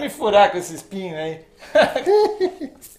Me furar com esse espinho aí.